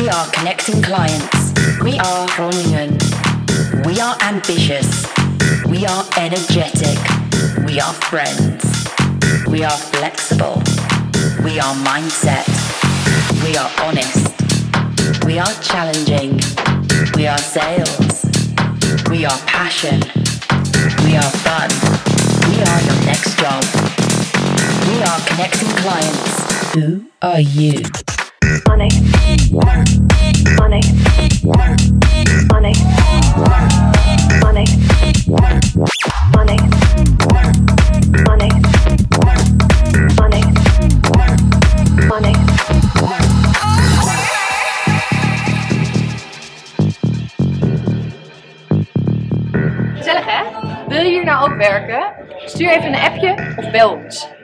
We are connecting clients. We are Groningen. We are ambitious. We are energetic. We are friends. We are flexible. We are mindset. We are honest. We are challenging. We are sales. We are passion. We are fun. We are your next job. We are connecting clients. Who are you? Gezellig hè? Wil je hier nou ook werken? Stuur even een appje of bel ons.